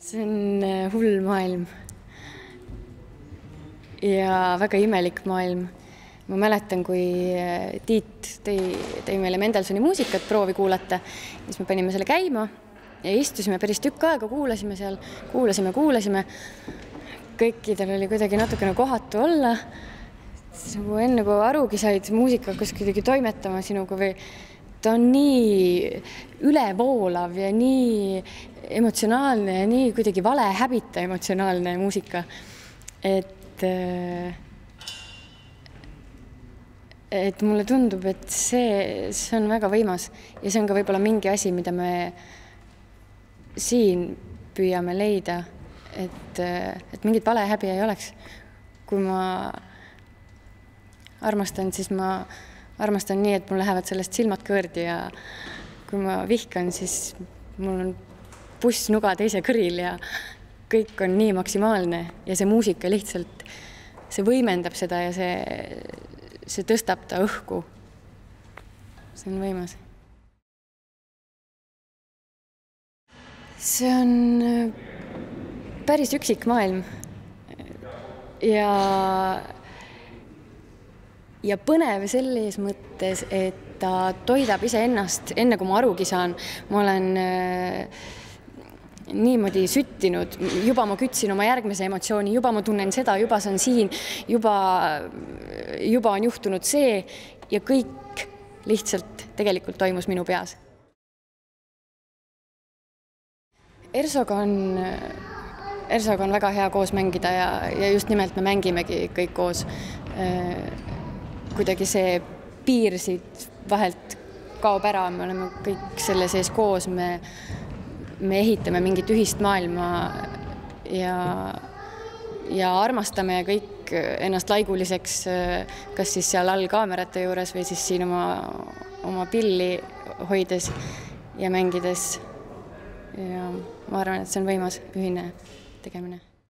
see on äh, hull maailm. ja väga imelik maailm. ma mäletan, kui äh, Tiit tõi, tõi meile Mendelsoni muusikat proovi kuulata, siis me panime selle käima ja istusime päris tükk aega, kuulasime seal, kuulasime, kuulasime. kõikidel oli kuidagi natukene kohatu olla. siis nagu enne kui arugi said, muusika hakkas kuidagi toimetama sinuga või ta on nii ülevoolav ja nii emotsionaalne ja nii kuidagi vale häbita emotsionaalne muusika, et et mulle tundub, et see, see on väga võimas ja see on ka võib-olla mingi asi, mida me siin püüame leida, et, et mingit valehäbi ei oleks. kui ma armastan, siis ma armastan nii, et mul lähevad sellest silmad kõõrdi ja kui ma vihkan, siis mul on buss nuga teise kõril ja kõik on nii maksimaalne ja see muusika lihtsalt, see võimendab seda ja see, see tõstab ta õhku. see on võimas. see on päris üksik maailm. ja ja põnev selles mõttes, et ta toidab iseennast, enne kui ma arugi saan. ma olen äh, niimoodi süttinud, juba ma kütsin oma järgmise emotsiooni, juba ma tunnen seda, juba see on siin, juba, juba on juhtunud see ja kõik lihtsalt tegelikult toimus minu peas. Ersoga on, Ersoga on väga hea koos mängida ja, ja just nimelt me mängimegi kõik koos äh, kuidagi see piir siit vahelt kaob ära, me oleme kõik selle sees koos, me, me ehitame mingit ühist maailma ja, ja armastame kõik ennast laiguliseks, kas siis seal all kaamerate juures või siis siin oma, oma pilli hoides ja mängides. ja ma arvan, et see on võimas ühine tegemine